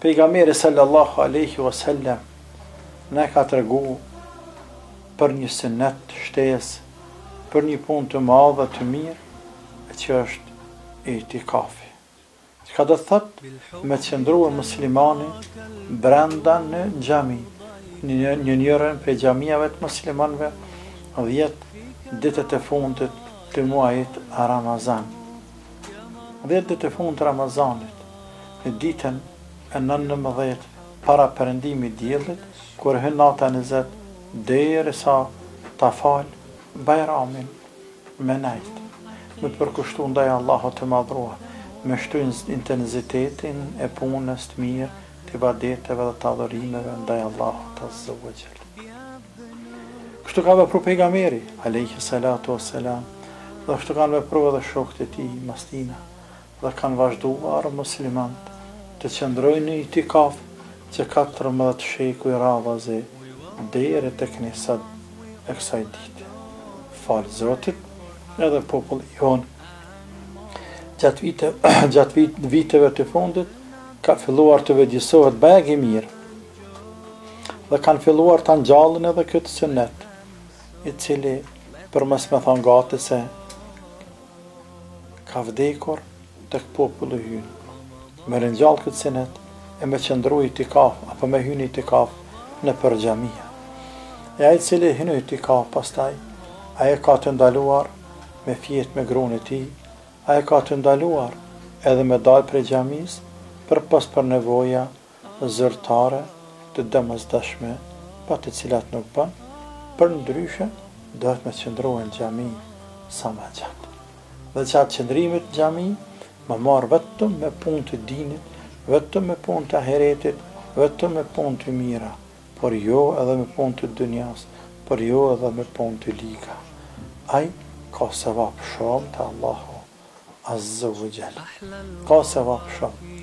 Pejgamberi sallallahu alejhi ue selem na e ka tregu për një sunet shtesë për një punë të madhe të mirë e që është itikafi. Çka do të thotë me qëndruar muslimani brenda në gjami, një një njërën për gjamiave të muslimanve dhjetë ditët e fundit të muajit Ramazan. Dhjetë ditët e fundit të Ramazanit, në ditën e nëntëmbëdhjetë para perëndimit të diellit, kur hyn nata e njëzet, derisa ta falë Bajramin me nejt, me përkushtu ndaj Allahut të Madhëruar, me shtu intenzitetin e punës së mirë, të ibadeteve dhe të adhurimeve ndaj Allahut Azze ue Xhel. Kështu ka vepru pejgamberi, alejhi salatu ue selam, dhe kështu kanë vepru edhe shokët e tij, mas tina, dhe kanë vazhduar muslimant të qëndrojnë në itikaf që katërmbëdhjetë shekuj radhazi deri tek ne sot e kësaj dite. Falë Zotit, edhe populli jonë gjatë vite, gjatë viteve të fundit ka filluar të vetëdijesohet bajagi mirë, dhe kanë filluar të ngjallin edhe këtë sunet, i cili për mos me thonë gati se ka vdekur tek populli ynë. Me ringjallë këtë sunet e me qëndru itikaf, apo me hy n'itikaf nëpër xhamia. E ai i cili hyn itikaf pastaj, ai e ka të ndaluar me fjetë me grunë e tij, ai e ka të ndaluar edhe me dalë prej xhamisë, përpos për nevoja zyrtare të domosdoshme pa të cilat nuk bën, përndryshe duhet me qëndrue në xhami sa ma gjatë. Dhe gjatë qëndrimit në xhami m'u marrë vetëm me punë të dinit, vetëm me punë të ahiretit, vetëm me punë të mira, por jo edhe me punë të dunjasë, por jo edhe me punë të liga. Ai ka sevap shumë te Allahu. Azze ue Xhel. Ka sevap shumë.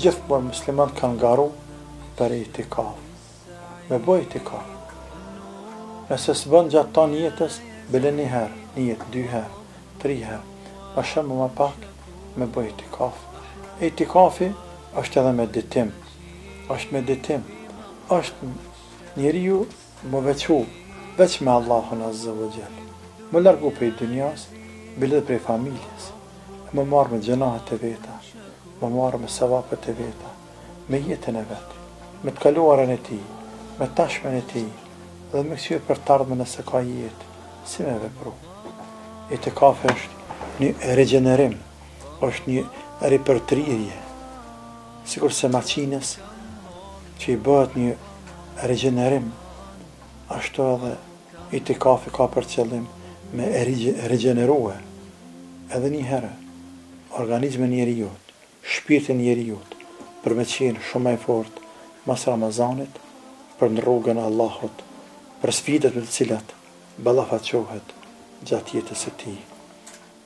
Gjithë muslimanët kanë garu për itikaf. Me bo itikaf. Nëse s'e bën gjatë tanë jetës, bile një herë n'jetë, dy herë, tri herë. Ma shumë ma pak, me bo itikaf. Itikafi është edhe meditim. Është meditim. është njëri ju M'u veçu, veç me Allahun Azze ue Xhel, m'u largu prej dunjasë, bile dhe prej familjes, e m'u marrë me gjynahet e veta, m'u marrë me sevapet e veta, me jetën e vet, me të kaluarën e tij, me tashmen e tij, dhe me kqyr për t'ardhmen nëse ka jetë, si me vepru. Itikafi është një rigjenerim, është një ripërtrirje. Sikurse maqinës që i bëhet një rigjenerim, ashtu edhe Itikafi ka për qëllim me e rigjenerue edhe një herë organizmin e njeriut, shpirtin e njeriut, për me qenë shumë ma i fortë mas Ramazanit për në rrugën e Allahut, për sfidat me të cilat ballafaqohet gjatë jetës së tij.